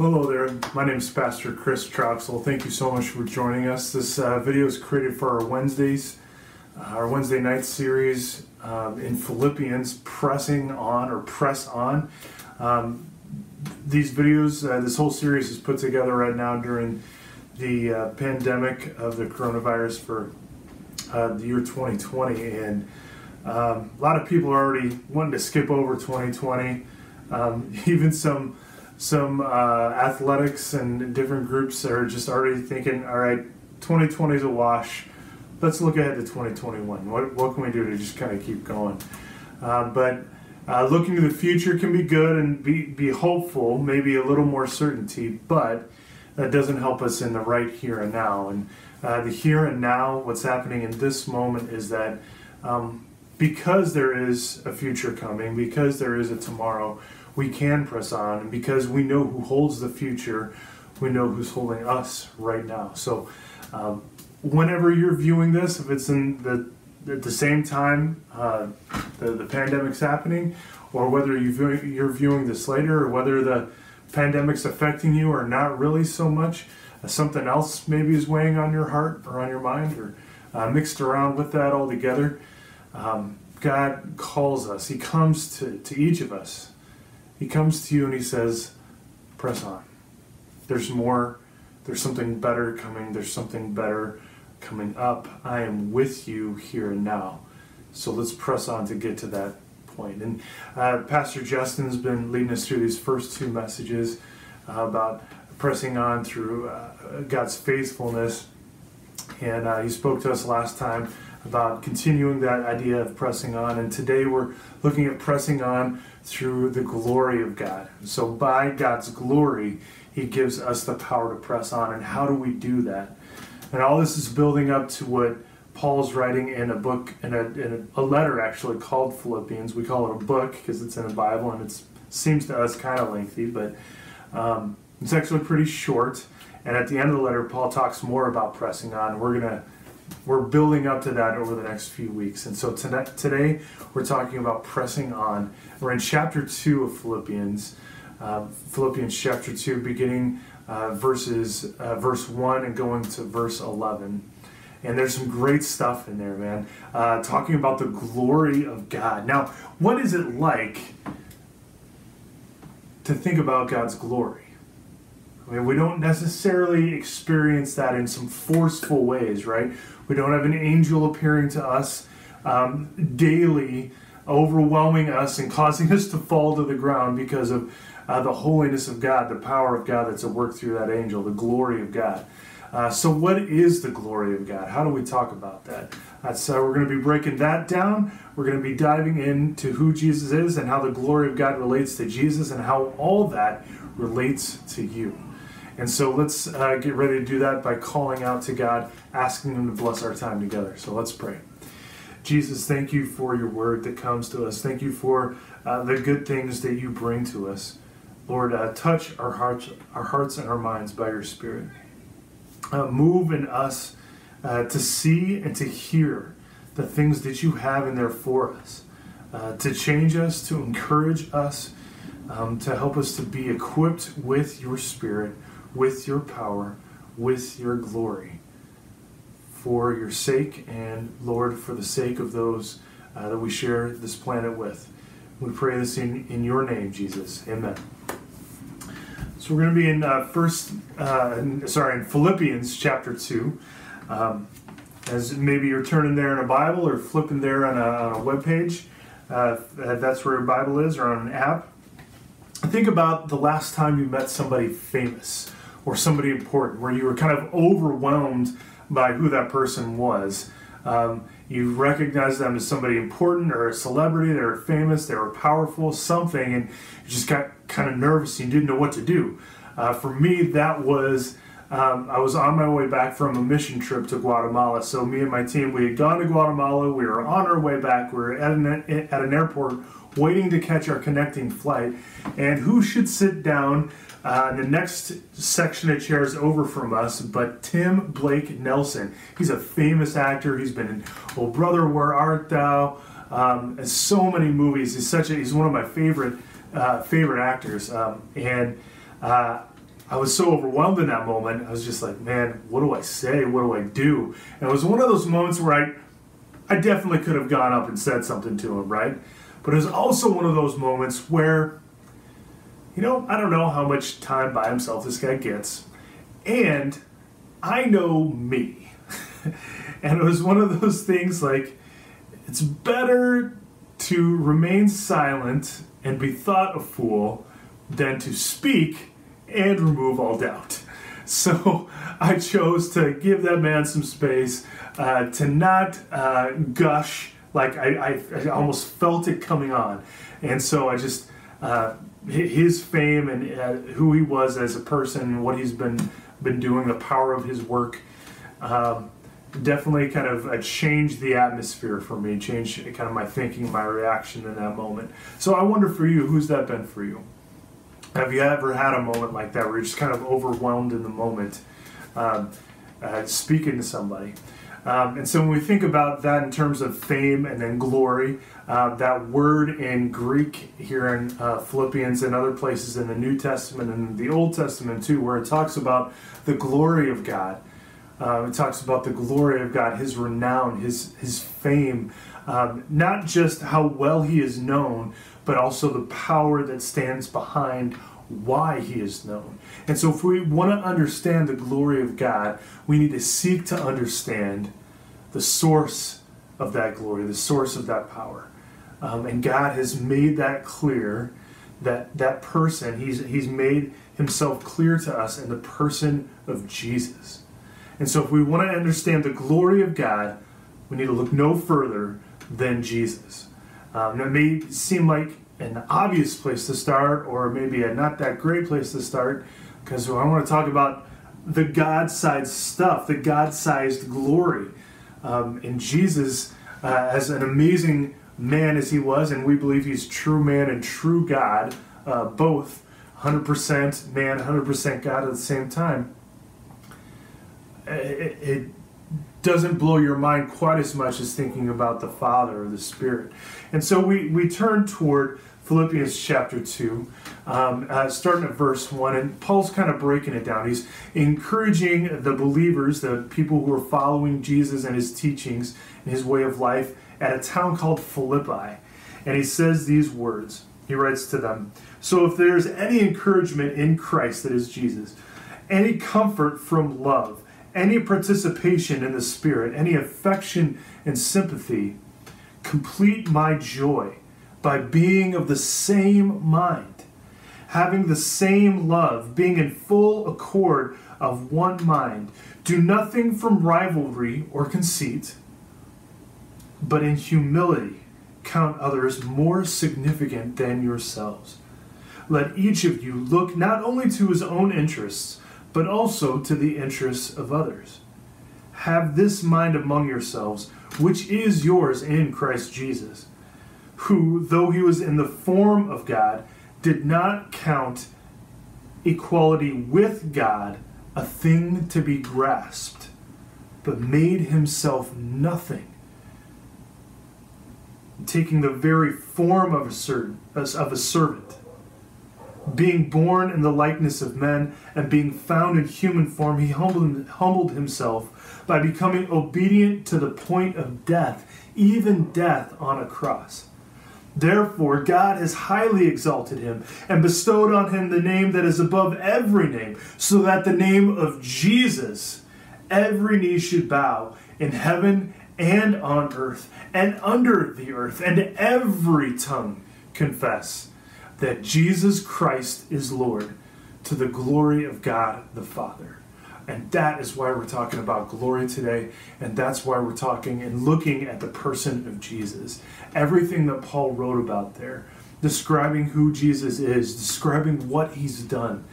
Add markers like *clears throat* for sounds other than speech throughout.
Hello there, my name is Pastor Chris Troxel. Thank you so much for joining us. This uh, video is created for our Wednesdays, uh, our Wednesday night series um, in Philippians, pressing on or press on. Um, these videos, uh, this whole series is put together right now during the uh, pandemic of the coronavirus for uh, the year 2020. And um, a lot of people are already wanting to skip over 2020. Um, *laughs* even some some uh, athletics and different groups are just already thinking, all right, 2020 is a wash. Let's look ahead to 2021. What, what can we do to just kind of keep going? Uh, but uh, looking to the future can be good and be, be hopeful, maybe a little more certainty, but that doesn't help us in the right here and now. And uh, the here and now, what's happening in this moment is that um, because there is a future coming, because there is a tomorrow, we can press on. Because we know who holds the future, we know who's holding us right now. So, um, whenever you're viewing this, if it's in the at the same time uh, the, the pandemic's happening, or whether you you're viewing this later, or whether the pandemic's affecting you or not really so much, uh, something else maybe is weighing on your heart or on your mind, or uh, mixed around with that all together. Um, God calls us. He comes to, to each of us he comes to you and he says, Press on. There's more. There's something better coming. There's something better coming up. I am with you here and now. So let's press on to get to that point. And uh, Pastor Justin's been leading us through these first two messages uh, about pressing on through uh, God's faithfulness. And uh, he spoke to us last time about continuing that idea of pressing on. And today we're looking at pressing on through the glory of God. So, by God's glory, He gives us the power to press on. And how do we do that? And all this is building up to what Paul's writing in a book, in a, in a, letter actually called Philippians. We call it a book because it's in the Bible and it seems to us kind of lengthy, but um, it's actually pretty short. And at the end of the letter, Paul talks more about pressing on. We're going to we're building up to that over the next few weeks. And so tonight, today we're talking about pressing on. We're in chapter 2 of Philippians, uh, Philippians chapter 2, beginning uh, verses uh, verse 1 and going to verse 11. And there's some great stuff in there, man. Uh, talking about the glory of God. Now, what is it like to think about God's glory? I mean, we don't necessarily experience that in some forceful ways, right? We don't have an angel appearing to us um, daily, overwhelming us and causing *laughs* us to fall to the ground because of uh, the holiness of God, the power of God that's at work through that angel, the glory of God. Uh, so, what is the glory of God? How do we talk about that? Uh, so, we're going to be breaking that down. We're going to be diving into who Jesus is and how the glory of God relates to Jesus and how all that relates to you. And so let's uh, get ready to do that by calling out to God, asking Him to bless our time together. So let's pray. Jesus, thank you for your word that comes to us. Thank you for uh, the good things that you bring to us. Lord, uh, touch our hearts, our hearts and our minds by your Spirit. Uh, move in us uh, to see and to hear the things that you have in there for us, uh, to change us, to encourage us, um, to help us to be equipped with your Spirit with your power, with your glory, for your sake, and Lord, for the sake of those uh, that we share this planet with. We pray this in, in your name, Jesus. Amen. So we're going to be in uh, first, uh, sorry, in Philippians chapter two. Um, as maybe you're turning there in a Bible or flipping there on a, on a web page, uh, that's where your Bible is, or on an app. Think about the last time you met somebody famous or somebody important where you were kind of overwhelmed by who that person was. Um, you recognize them as somebody important or a celebrity, they were famous, they were powerful, something, and you just got kind of nervous and you didn't know what to do. Uh, for me, that was um, I was on my way back from a mission trip to Guatemala. So me and my team, we had gone to Guatemala. We were on our way back. We were at an, at an airport waiting to catch our connecting flight. And who should sit down uh, the next section of chairs over from us, but Tim Blake Nelson. He's a famous actor. He's been in Oh Brother, Where Art Thou? Um, and so many movies. He's such a he's one of my favorite uh, favorite actors. Um, and uh, I was so overwhelmed in that moment. I was just like, man, what do I say? What do I do? And it was one of those moments where I, I definitely could have gone up and said something to him, right? But it was also one of those moments where, you know, I don't know how much time by himself this guy gets. And I know me. *laughs* and it was one of those things like, it's better to remain silent and be thought a fool than to speak and remove all doubt. *laughs* So I chose to give that man some space, uh, to not uh, gush like I, I, I, almost felt it coming on. And so I just, uh, his fame and uh, who he was as a person, what he's been, been doing, the power of his work. Um, definitely kind of uh, changed the atmosphere for me, changed kind of my thinking, my reaction in that moment. So I wonder for you, who's that been for you? Have you ever had a moment like that where you're just kind of overwhelmed in the moment, um, uh, speaking to somebody? Um, and so when we think about that in terms of fame and then glory, uh, that word in Greek here in uh, Philippians and other places in the New Testament and the Old Testament too, where it talks about the glory of God. Uh, it talks about the glory of God, His renown, His His fame, um, not just how well He is known, but also the power that stands behind why He is known. And so, if we want to understand the glory of God, we need to seek to understand the source of that glory, the source of that power. Um, and God has made that clear that that person, he's, he's made himself clear to us in the person of Jesus. And so, if we want to understand the glory of God, we need to look no further than Jesus. Um, that may seem like an obvious place to start, or maybe a not that great place to start, because I want to talk about the God sized stuff, the God sized glory. Um, and Jesus, uh, as an amazing man as he was, and we believe he's true man and true God, uh, both 100% man, 100% God at the same time it, it doesn't blow your mind quite as much as thinking about the Father or the Spirit. And so we, we turn toward Philippians chapter 2, um, uh, starting at verse 1. And Paul's kind of breaking it down. He's encouraging the believers, the people who are following Jesus and his teachings and his way of life, at a town called Philippi. And he says these words. He writes to them So if there's any encouragement in Christ, that is Jesus, any comfort from love, any participation in the Spirit, any affection and sympathy, complete my joy by being of the same mind, having the same love, being in full accord of one mind. Do nothing from rivalry or conceit, but in humility count others more significant than yourselves. Let each of you look not only to his own interests, but also to the interests of others. Have this mind among yourselves, which is yours in Christ Jesus, who, though he was in the form of God, did not count equality with God a thing to be grasped, but made himself nothing, taking the very form of a, servant, of a servant being born in the likeness of men and being found in human form, he humbled, humbled himself by becoming obedient to the point of death, even death on a cross. Therefore, God has highly exalted him and bestowed on him the name that is above every name, so that the name of Jesus every knee should bow in heaven and on earth and under the earth, and every tongue confess that Jesus Christ is Lord to the glory of God the Father. And that is why we're talking about glory today. And that's why we're talking and looking at the person of Jesus. Everything that Paul wrote about there, describing who Jesus is, describing what he's done.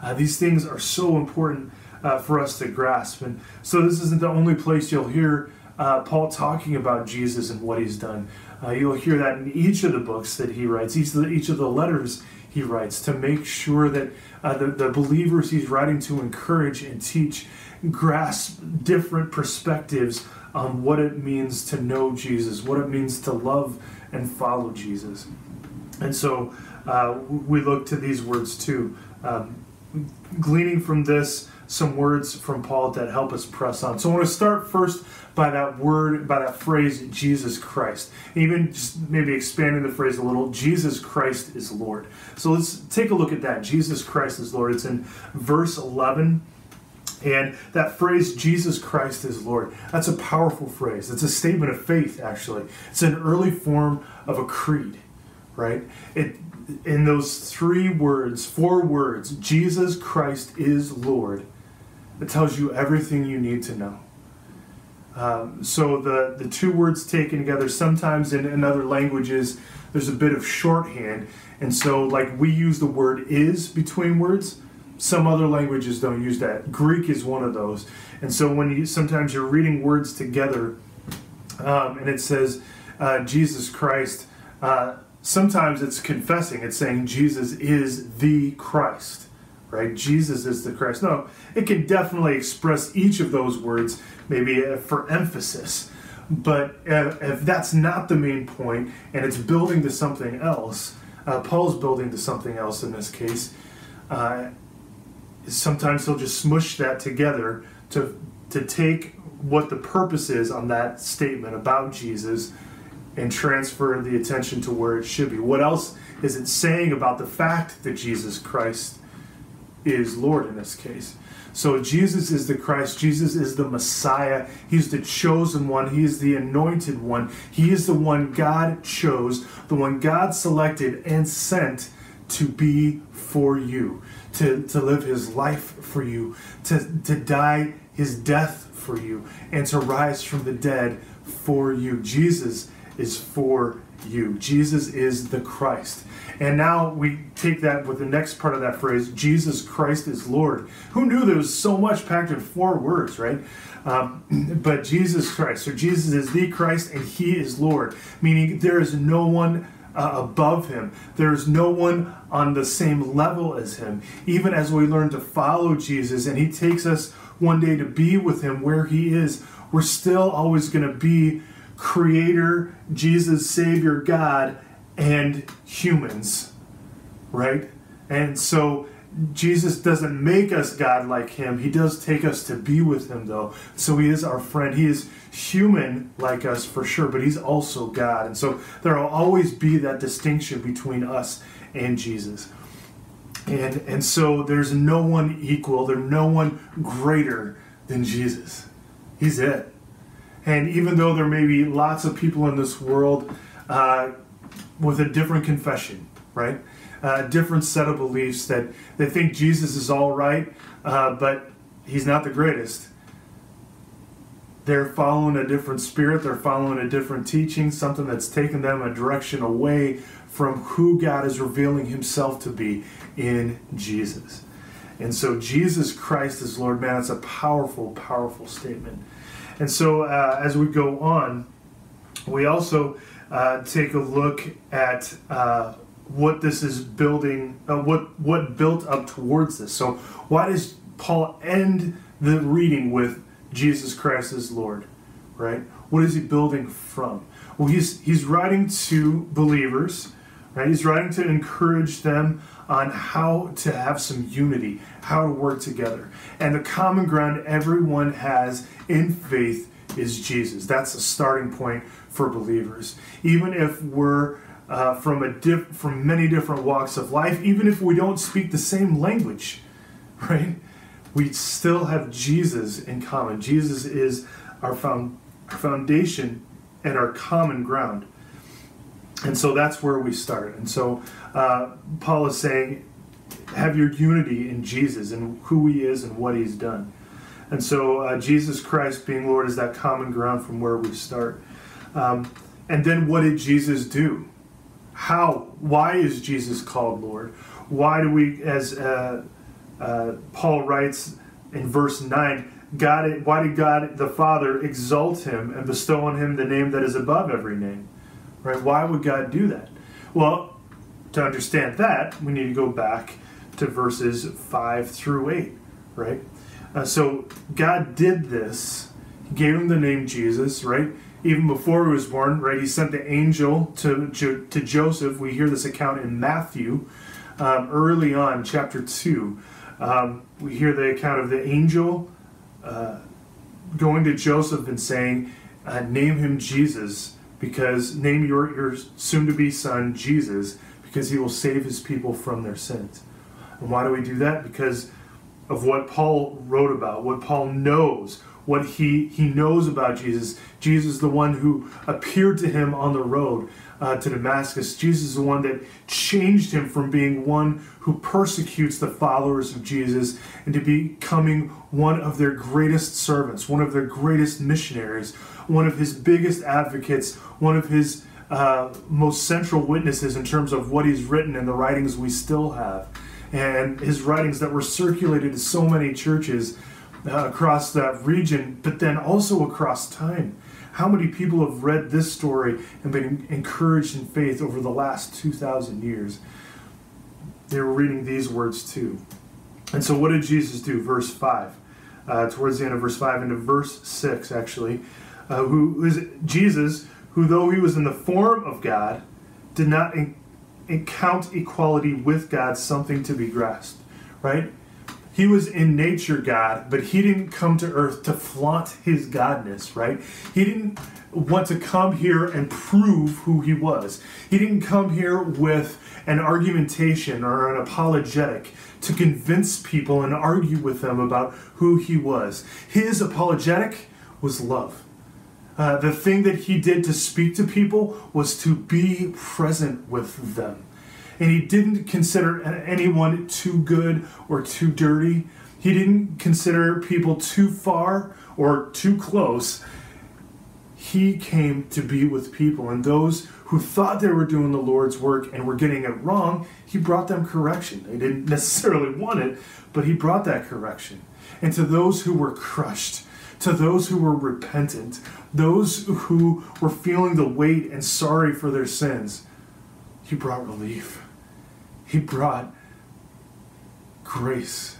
Uh, these things are so important uh, for us to grasp. And so, this isn't the only place you'll hear uh, Paul talking about Jesus and what he's done. Uh, you'll hear that in each of the books that he writes, each of the, each of the letters he writes, to make sure that uh, the, the believers he's writing to encourage and teach grasp different perspectives on what it means to know Jesus, what it means to love and follow Jesus. And so uh, we look to these words too. Um, gleaning from this some words from Paul that help us press on. So I want to start first by that word, by that phrase, Jesus Christ. Even just maybe expanding the phrase a little, Jesus Christ is Lord. So let's take a look at that. Jesus Christ is Lord. It's in verse 11. And that phrase, Jesus Christ is Lord, that's a powerful phrase. It's a statement of faith, actually. It's an early form of a creed, right? It, in those three words, four words, Jesus Christ is Lord, it tells you everything you need to know. Um, so the, the two words taken together, sometimes in, in other languages, there's a bit of shorthand. And so, like we use the word is between words, some other languages don't use that. Greek is one of those. And so, when you sometimes you're reading words together um, and it says uh, Jesus Christ, uh, sometimes it's confessing, it's saying Jesus is the Christ right? Jesus is the Christ. No, it can definitely express each of those words, maybe uh, for emphasis. But uh, if that's not the main point and it's building to something else, uh, Paul's building to something else in this case. Uh, sometimes he'll just smush that together to to take what the purpose is on that statement about Jesus and transfer the attention to where it should be. What else is it saying about the fact that Jesus Christ is Lord in this case. So Jesus is the Christ. Jesus is the Messiah. He's the chosen one. He is the anointed one. He is the one God chose, the one God selected and sent to be for you, to, to live his life for you, to, to die his death for you, and to rise from the dead for you. Jesus is for you. Jesus is the Christ. And now we take that with the next part of that phrase Jesus Christ is Lord. Who knew there was so much packed in four words, right? Um, *clears throat* but Jesus Christ. So Jesus is the Christ and he is Lord, meaning there is no one uh, above him. There is no one on the same level as him. Even as we learn to follow Jesus and he takes us one day to be with him where he is, we're still always going to be creator, Jesus, Savior, God, and humans, right? And so Jesus doesn't make us God like him. He does take us to be with him, though. So he is our friend. He is human like us for sure, but he's also God. And so there will always be that distinction between us and Jesus. And, and so there's no one equal, there's no one greater than Jesus. He's it. And even though there may be lots of people in this world uh, with a different confession, right? A uh, different set of beliefs that they think Jesus is all right, uh, but he's not the greatest. They're following a different spirit, they're following a different teaching, something that's taken them a direction away from who God is revealing himself to be in Jesus. And so Jesus Christ is Lord, man, it's a powerful, powerful statement. And so uh, as we go on, we also uh, take a look at uh, what this is building, uh, what what built up towards this. So why does Paul end the reading with Jesus Christ as Lord? Right? What is he building from? Well, he's he's writing to believers, right? He's writing to encourage them on how to have some unity, how to work together. And the common ground everyone has in faith is Jesus. That's a starting point for believers. Even if we're uh, from a diff- from many different walks of life, even if we don't speak the same language, *laughs* right? We still have Jesus in common. Jesus is our, found, foundation and our common ground. And so that's where we start. And so uh, Paul is saying, have your unity in Jesus and who he is and what he's done. And so uh, Jesus Christ being Lord is that common ground from where we start. Um, and then what did Jesus do? How? Why is Jesus called Lord? Why do we, as uh, uh, Paul writes in verse 9, God, why did God the Father exalt him and bestow on him the name that is above every name? Right? Why would God do that? Well, to understand that, we need to go back to verses 5 through 8, right? Uh, so God did this. He gave him the name Jesus, right? even before he was born, right? He sent the angel to, to, Joseph. We hear this account in Matthew um, early on, chapter 2. Um, we hear the account of the angel uh, going to Joseph and saying, uh, Name him Jesus, because name your, your soon to be son Jesus, because he will save his people from their sins. And why do we do that? Because of what Paul wrote about, what Paul knows, what he, he knows about Jesus. Jesus, is the one who appeared to him on the road uh, to Damascus. Jesus, is the one that changed him from being one who persecutes the followers of Jesus and into becoming one of their greatest servants, one of their greatest missionaries, one of his biggest advocates, one of his uh, most central witnesses in terms of what he's written and the writings we still have. And his writings that were circulated to so many churches uh, across that region, but then also across time. How many people have read this story and been encouraged in faith over the last 2,000 years? They were reading these words too. And so, what did Jesus do? Verse 5. Uh, towards the end of verse 5 into verse 6, actually. Uh, who is Jesus, who though he was in the form of God, did not count equality with God something to be grasped, right? He was in nature God, but he didn't come to earth to flaunt his godness, right? He didn't want to come here and prove who he was. He didn't come here with an argumentation or an apologetic to convince people and argue with them about who he was. His apologetic was love. Uh, the thing that he did to speak to people was to be present with them and he didn't consider anyone too good or too dirty. He didn't consider people too far or too close. He came to be with people, and those who thought they were doing the Lord's work and were getting it wrong, he brought them correction. They didn't *laughs* necessarily want it, but he brought that correction. And to those who were crushed, to those who were repentant, those who were feeling the weight and sorry for their sins, he brought relief. He brought grace.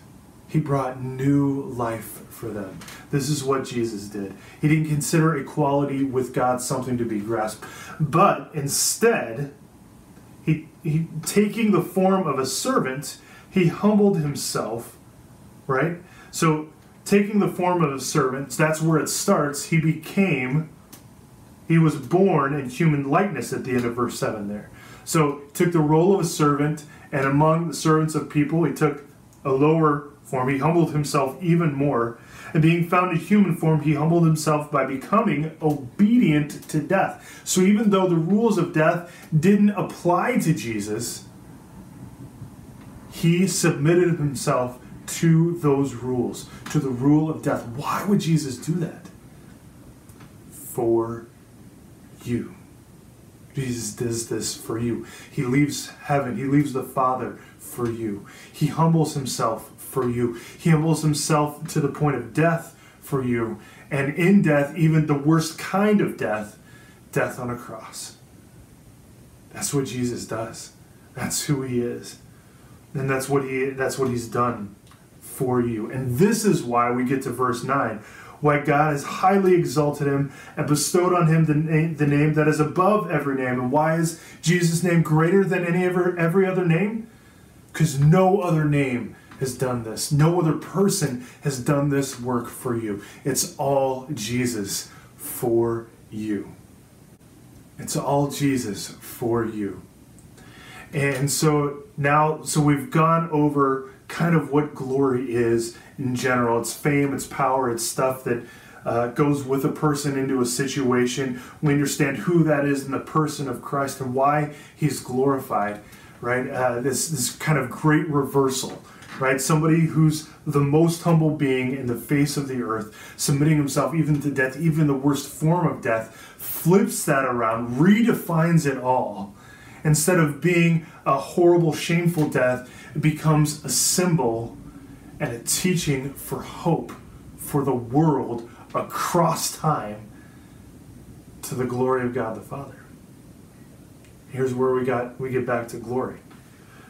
He brought new life for them. This is what Jesus did. He didn't consider equality with God something to be grasped, but instead, he, he taking the form of a servant, he humbled himself, right? So, taking the form of a servant, that's where it starts. He became, he was born in human likeness at the end of verse 7 there. So, took the role of a servant and among the servants of people, he took a lower form. He humbled himself even more. And being found in human form, he humbled himself by becoming obedient to death. So even though the rules of death didn't apply to Jesus, he submitted himself to those rules, to the rule of death. Why would Jesus do that? For you. Jesus does this for you. He leaves heaven, He leaves the Father for you. He humbles Himself for you. He humbles Himself to the point of death for you. And in death, even the worst kind of death, death on a cross. That's what Jesus does. That's who He is. And that's what he that's what he's done for you. And this is why we get to verse 9 why God has highly exalted him and bestowed on him the name, the name that is above every name. And why is Jesus' name greater than any ever, every other name? Because no other name has done this. No other person has done this work for you. It's all Jesus for you. It's all Jesus for you. And so now, so we've gone over kind of what glory is in general. It's fame, it's power, it's stuff that uh, goes with a person into a situation. We understand who that is in the person of Christ and why he's glorified, right? Uh, this, this kind of great reversal, right? Somebody who's the most humble being in the face of the earth, submitting himself even to death, even the worst form of death, flips that around, redefines it all. Instead of being a horrible, shameful death, becomes a symbol and a teaching for hope for the world across time to the glory of God the Father. Here's where we got we get back to glory.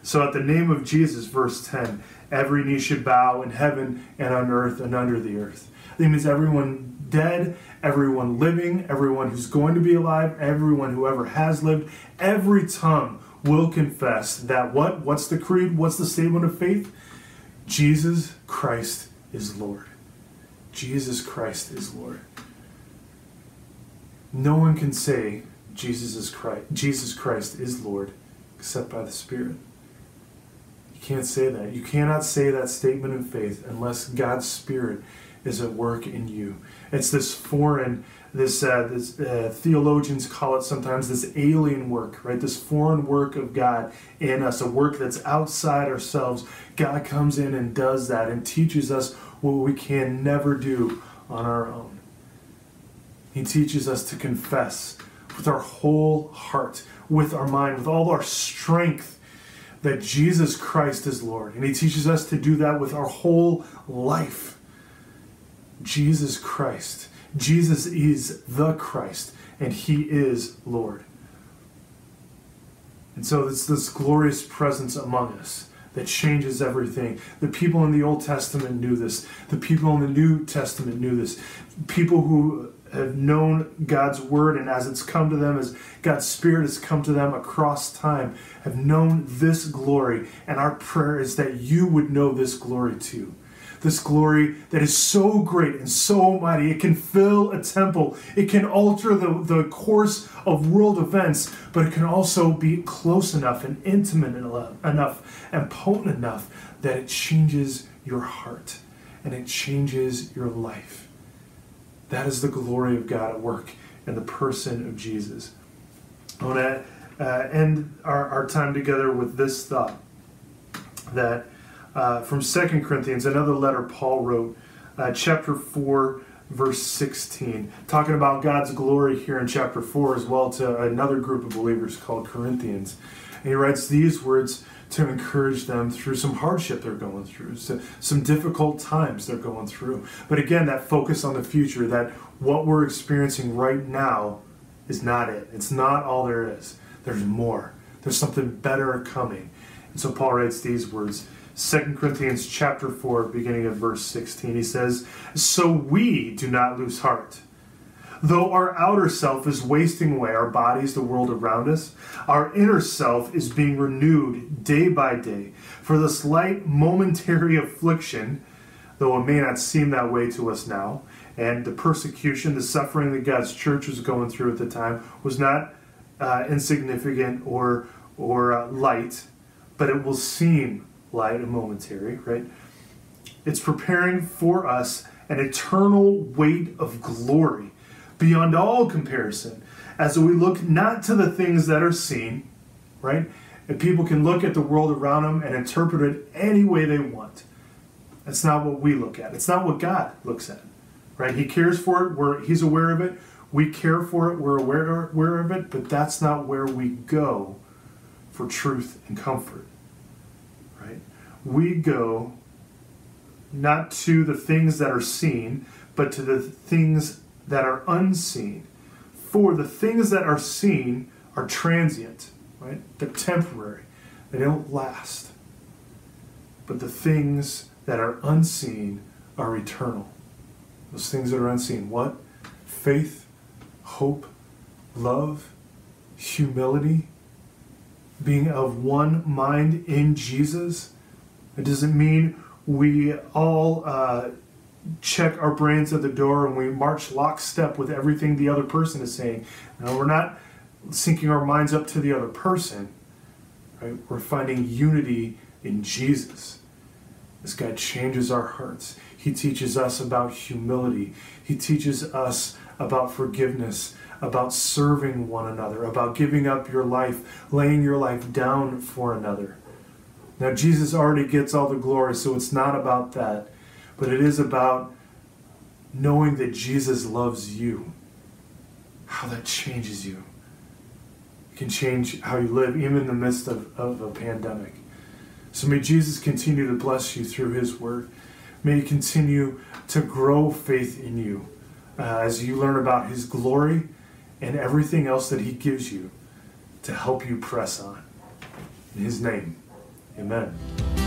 So at the name of Jesus, verse 10, every knee should bow in heaven and on earth and under the earth. That means everyone dead, everyone living, everyone who's going to be alive, everyone who ever has lived, every tongue will confess that what? What's the creed? What's the statement of faith? Jesus Christ is Lord. Jesus Christ is Lord. No one can say Jesus is Christ, Jesus Christ is Lord except by the Spirit. You can't say that. You cannot say that statement of faith unless God's Spirit is at work in you. It's this foreign, this, uh, this uh, theologians call it sometimes this alien work, right? This foreign work of God in us, a work that's outside ourselves. God comes in and does that and teaches us what we can never do on our own. He teaches us to confess with our whole heart, with our mind, with all our strength that Jesus Christ is Lord. And He teaches us to do that with our whole life. Jesus Christ. Jesus is the Christ, and He is Lord. And so it's this glorious presence among us that changes everything. The people in the Old Testament knew this. The people in the New Testament knew this. People who have known God's word and as it's come to them, as God's spirit has come to them across time, have known this glory. And our prayer is that you would know this glory too this glory that is so great and so mighty. It can fill a temple, it can alter the, the course of world events, but it can also be close enough and intimate enough and potent enough that it changes your heart and it changes your life. That is the glory of God at work in the person of Jesus. I want to uh, end our, our time together with this thought that uh, from Second Corinthians, another letter Paul wrote, uh, chapter 4, verse 16, talking about God's glory here in chapter 4 as well to another group of believers called Corinthians. And he writes these words to encourage them through some hardship they're going through, so some difficult times they're going through. But again, that focus on the future, that what we're experiencing right now is not it. It's not all there is. There's more. There's something better coming. And so Paul writes these words 2 Corinthians chapter 4, beginning of verse 16. He says, So we do not lose heart. Though our outer self is wasting away, our bodies, the world around us, our inner self is being renewed day by day. For the slight momentary affliction, though it may not seem that way to us now, and the persecution, the suffering that God's church was going through at the time was not uh, insignificant or, or uh, light, but it will seem light and momentary, right? It's preparing for us an eternal weight of glory beyond all comparison as we look not to the things that are seen, right? And people can look at the world around them and interpret it any way they want. That's not what we look at. It's not what God looks at, right? He cares for it. We're, he's aware of it. We care for it. We're aware, aware of it. But that's not where we go for truth and comfort we go not to the things that are seen, but to the things that are unseen. For the things that are seen are transient, right? They're temporary, they don't last. But the things that are unseen are eternal. Those things that are unseen, what? Faith, hope, love, humility, being of one mind in Jesus it doesn't mean we all uh, check our brains at the door and we march lockstep with everything the other person is saying. No, we're not syncing our minds up to the other person. Right? We're finding unity in Jesus. This guy changes our hearts. He teaches us about humility. He teaches us about forgiveness, about serving one another, about giving up your life, laying your life down for another. Now, Jesus already gets all the glory, so it's not about that. But it is about knowing that Jesus loves you, how that changes you. It can change how you live, even in the midst of, of a pandemic. So may Jesus continue to bless you through his word. May he continue to grow faith in you uh, as you learn about his glory and everything else that he gives you to help you press on. In his name. Amen.